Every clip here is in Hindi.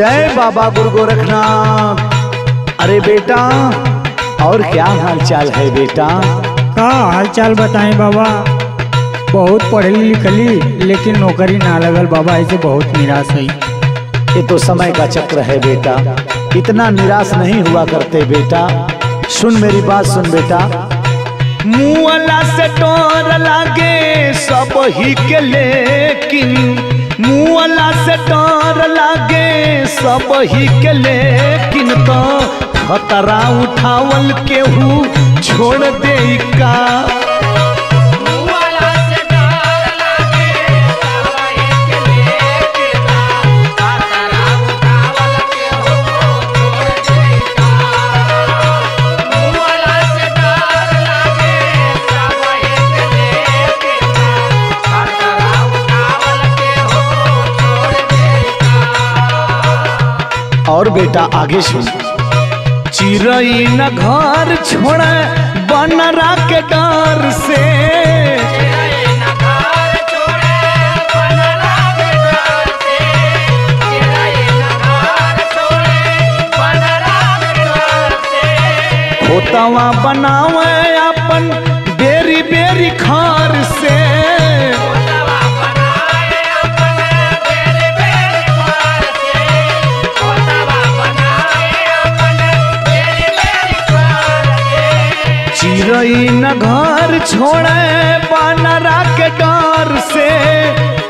जय बाबा गुरु गोरखनाथ। अरे बेटा और क्या हाल चाल है बेटा? का हाल चाल बताएँ बाबा? बहुत पढ़ली लिखली लेकिन नौकरी ना लगल बाबा ऐसे बहुत निराश है ये तो समय का चक्र है बेटा। इतना निराश नहीं हुआ करते बेटा। सुन मेरी बात सुन बेटा। मुआला से डर लागे सब ही के लेकिन मुआला से डर लागे, सब ही के लेकिन तो खतरा उठावल केहू छोड़ दे का बेटा, आगे सुन। चिरई न घर छोड़, बनरा के डर से। खोतवा बनावे अपन बेरी बेरी खार से। चिरई न घर छोड़े बनरा के डर से।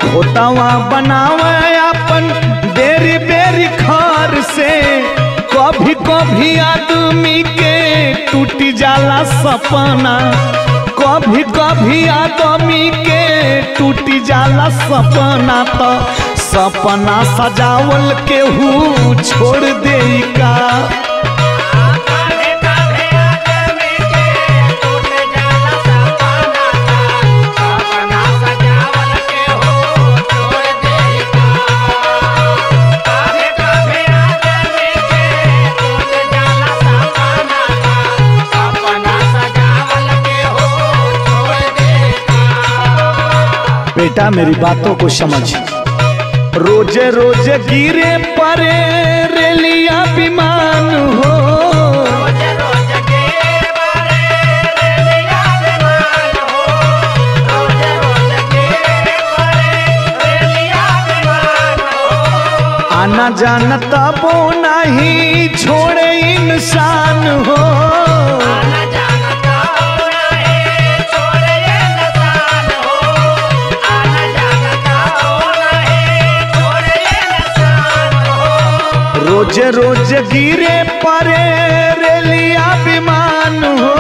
खोतवा बनावे अपन बेरी बेरी खार से। कभी कभी आदमी के टूट जाला सपना। कभी कभी आदमी के टूट जाला सपना तो। सपना सजावल केहू छोड़ दे का बेटा मेरी बातों को समझ। रोज़े रोज़े गिरे परे रेलिया विमान हो। आना जाना तबो नहीं। रोज़े रोज़े गिरे परे, रेलिया विमान हो।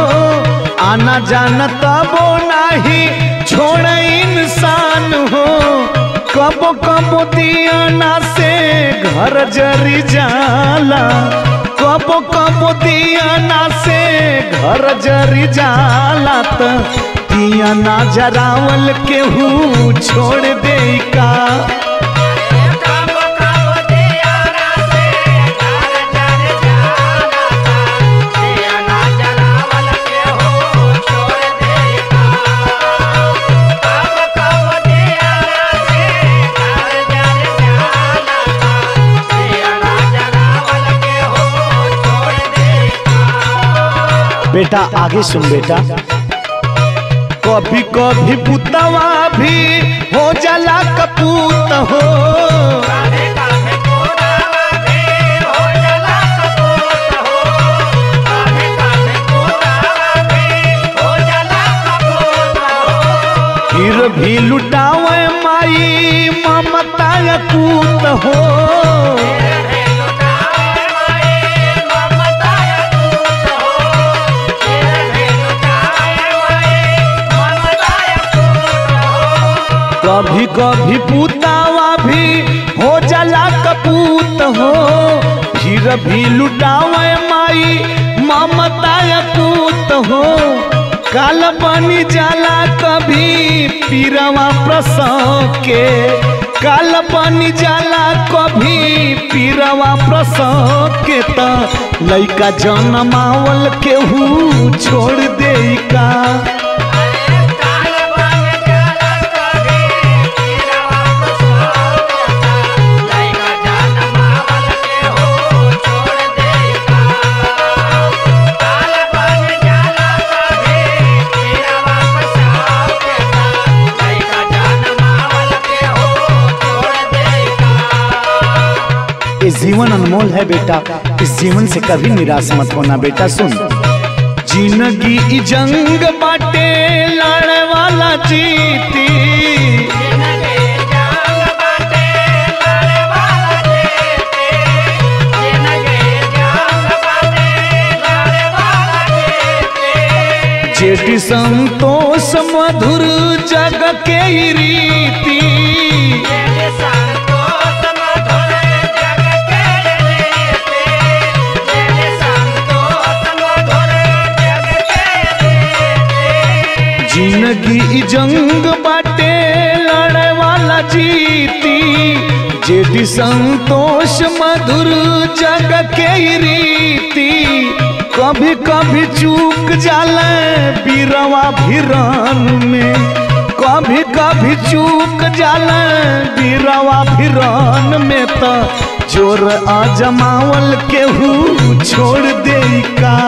आना जाना तबो नहीं, छोड़ इंसान हो। कबो कबो दियाना से, घर जरी जाला। कबो कबो दियाना से, घर जरी जाला त। दियाना जरावल केहू छोड़ दे का? बेटा आगे सुन बेटा। कभी कभी पुतवा भी हो जाला कपूत हो। भी लुटावे माई ममता कूत हो। कभी पुतावा भी हो जाला कपूत हो। फिर भी लुटावे माई ममता कूत हो। काल बनी जाला कभी पीरवा प्रसव के काल बनी जाला कभी पीरवा प्रसव के त। लइका जनमावल केहू छोड़ दे का जीवन अनमोल है बेटा। इस जीवन से कभी निराश मत होना बेटा, सुन। ज़िंदगी जंग बाटे लड़े वाला जीती। जेठी संतोष मधुर जग के रीति। जंग बाटे लड़े वाला जीती। जेठी संतोष मधुर जग के रीति। कभी कभी चूक जाले बीरवा भिरन में। कभी कभी चूक जाले बीरवा भिरन में तो ज़ोर आजमावल केहू छोड़ दे का।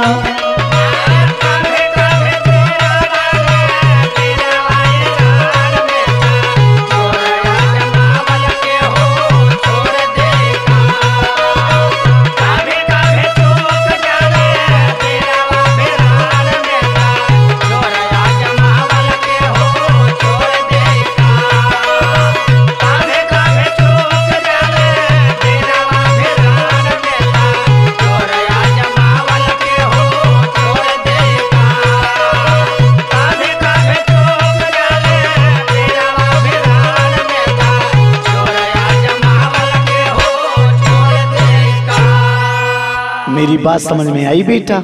मेरी बात समझ में आई बेटा?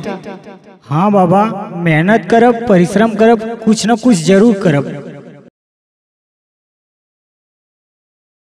हाँ बाबा, मेहनत करब, परिश्रम करब, कुछ न कुछ ज़रूर करब।